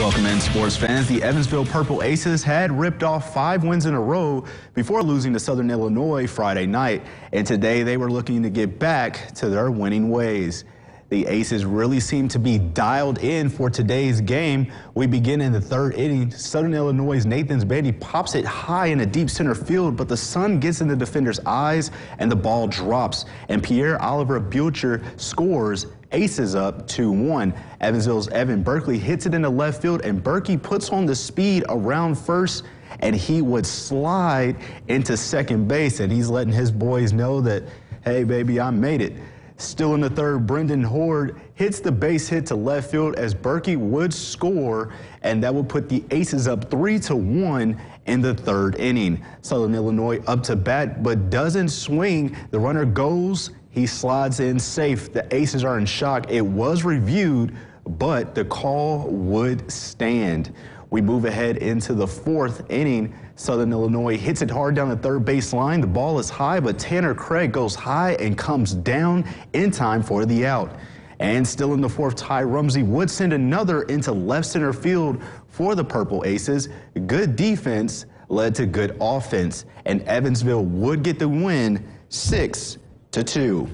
Welcome in, sports fans. The Evansville Purple Aces had ripped off five wins in a row before losing to Southern Illinois Friday night, and today they were looking to get back to their winning ways. The Aces really seem to be dialed in for today's game. We begin in the third inning. Southern Illinois' Nathan's Bandy pops it high in a deep center field, but the sun gets in the defender's eyes and the ball drops. And Pierre Oliver Butcher scores Aces up 2-1. Evansville's Evan Berkey hits it in the left field, and Berkey puts on the speed around first, and he would slide into second base, and he's letting his boys know that, hey, baby, I made it. Still in the third, Brendan Horde hits the base hit to left field as Berkey would score, and that would put the Aces up 3 to 1 in the third inning. Southern Illinois up to bat, but doesn't swing. The runner goes, he slides in safe. The Aces are in shock. It was reviewed, but the call would stand. We move ahead into the fourth inning. Southern Illinois hits it hard down the third base line. The ball is high, but Tanner Craig goes high and comes down in time for the out. And still in the fourth, Ty Rumsey would send another into left center field for the Purple Aces. Good defense led to good offense, and Evansville would get the win 6 to 2.